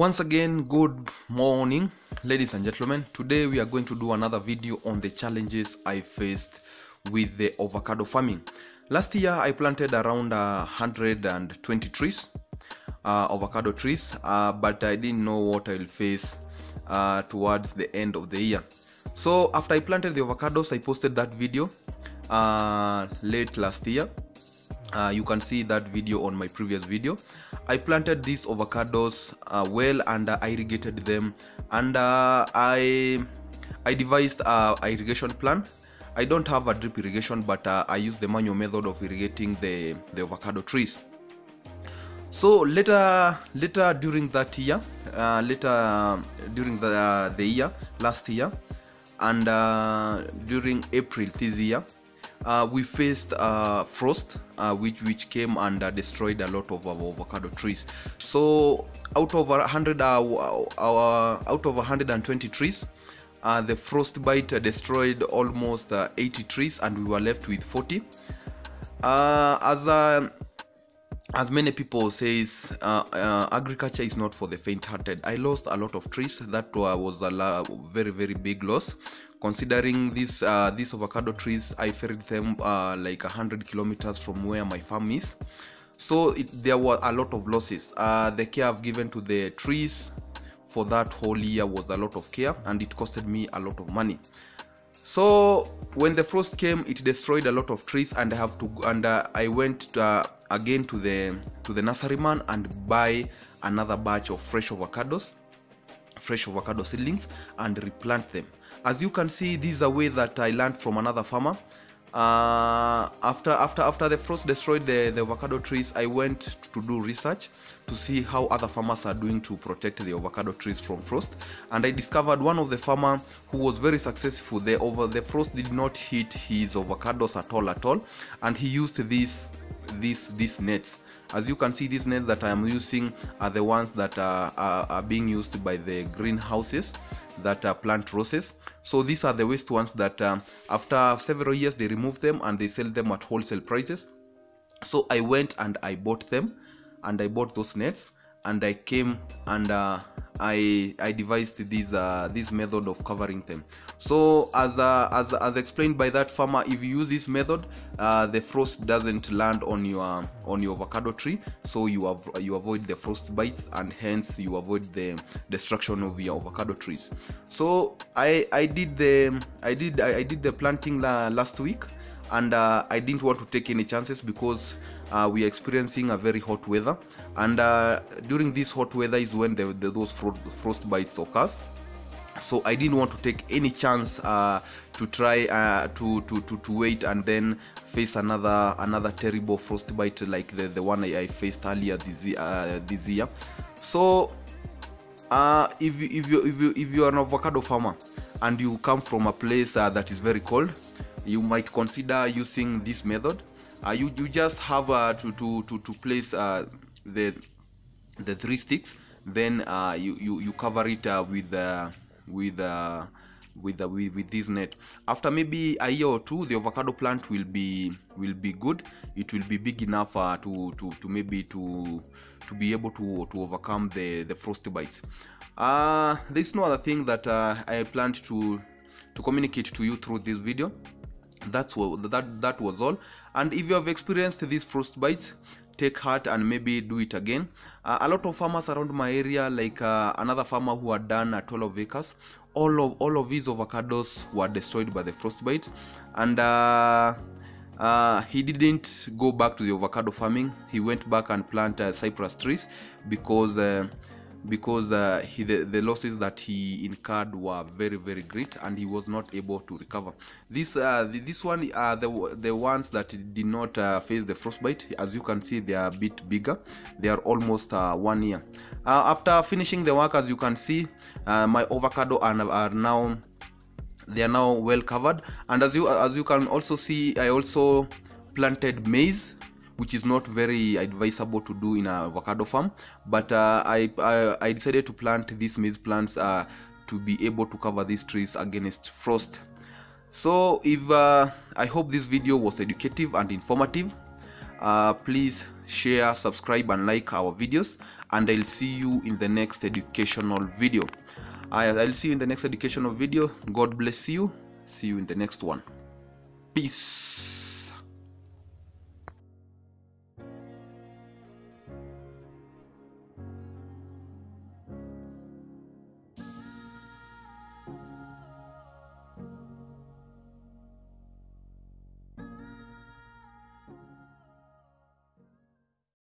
Once again, good morning, ladies and gentlemen. Today we are going to do another video on the challenges I faced with the avocado farming. Last year I planted around uh, 120 trees, uh, avocado trees, uh, but I didn't know what I will face uh, towards the end of the year. So after I planted the avocados, I posted that video uh, late last year uh, you can see that video on my previous video. I planted these avocados uh, well and uh, i irrigated them. And uh, i i devised a irrigation plan. I don't have a drip irrigation but uh, i use the manual method of irrigating the the avocado trees. So later later during that year uh, later during the the year last year and during april this year uh, we faced uh, frost uh, which which came and uh, destroyed a lot of our avocado trees. So out of 100 uh, our, out of 120 trees uh, the frost bite destroyed almost uh, 80 trees and we were left with 40 uh, as a as many people says uh, uh, agriculture is not for the faint-hearted. I lost a lot of trees. That was a very very big loss. Considering this uh, these avocado trees i ferried them uh, like 100 kilometers from where my farm is. So it, there were a lot of losses. Uh, the care i've given to the trees for that whole year was a lot of care and it costed me a lot of money so when the frost came it destroyed a lot of trees and i have to and uh, i went uh, again to the to the nurseryman and buy another batch of fresh avocados fresh avocado seedlings and replant them. As you can see this is a way that i learned from another farmer uh, after after after the frost destroyed the, the avocado trees i went to do research to see how other farmers are doing to protect the avocado trees from frost. And i discovered one of the farmer who was very successful. The over the frost did not hit his avocados at all at all. And he used this this these nets as you can see these nets that i am using are the ones that are, are, are being used by the greenhouses that uh, plant roses. So these are the waste ones that um, after several years they remove them and they sell them at wholesale prices. So i went and i bought them and i bought those nets and i came and uh, i i devised this uh, this method of covering them. So as uh, as as explained by that farmer if you use this method uh, the frost doesn't land on your on your avocado tree. So you have you avoid the frost bites and hence you avoid the destruction of your avocado trees. So i i did the i did i, I did the planting la- last week and uh, I didn't want to take any chances because uh, we are experiencing a very hot weather. And uh, during this hot weather is when the, the, those fro- frost bites occurs. So I didn't want to take any chance uh, to try uh, to, to, to, to wait and then face another another terrible frostbite like the, the one I, I faced earlier this, uh, this year. So uh, if, you, if, you, if, you, if you are an avocado farmer and you come from a place uh, that is very cold you might consider using this method. Uh, you, you just have uh, to, to, to, to place uh, the the three sticks then uh, you, you you cover it with with with, uh, with with this net. After maybe a year or two the avocado plant will be will be good. It will be big enough uh, to, to to maybe to to be able to to overcome the the frost bites. Uh there's no other thing that i planned to to communicate to you through this video that's what that that was all. And if you have experienced these frost bites take heart and maybe do it again. Uh, a lot of farmers around my area like uh, another farmer who had done uh, 12 acres all of all of his avocados were destroyed by the frostbite. And uh, uh, he didn't go back to the avocado farming. He went back and plant uh, cypress trees because uh, because uh, he, the, the losses that he incurred were very very great and he was not able to recover. This uh, the, this one are the the ones that did not uh, face the frostbite as you can see they are a bit bigger. They are almost uh, one year. Uh, after finishing the work as you can see uh, my avocado are, are now they are now well covered. And as you as you can also see i also planted maize which is not very advisable to do in a avocado farm but uh, I, I i decided to plant these maize plants uh, to be able to cover these trees against frost. So if uh, i hope this video was educative and informative uh, please share subscribe and like our videos and i'll see you in the next educational video. I- i'll see you in the next educational video. God bless you. See you in the next one. Peace